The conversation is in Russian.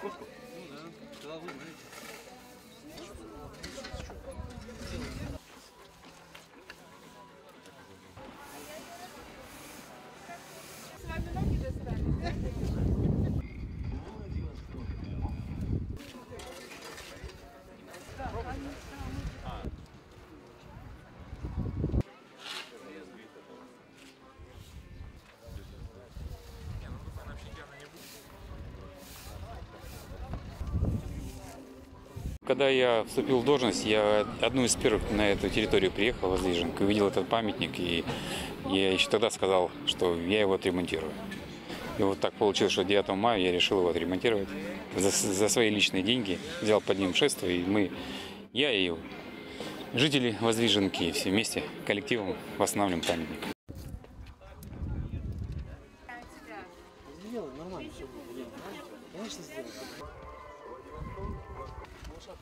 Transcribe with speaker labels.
Speaker 1: Não, não, não.
Speaker 2: Когда я вступил в должность, я одну из первых на эту территорию приехал, Воздвиженку, увидел этот памятник, и я еще тогда сказал, что я его отремонтирую. И вот так получилось, что 9 мая я решил его отремонтировать за, за свои личные деньги, взял под ним шествие, и мы, я и жители Воздвиженки все вместе коллективом восстанавливаем памятник.
Speaker 3: Сделай, нормально все будет. Конечно, сделай. Vamos a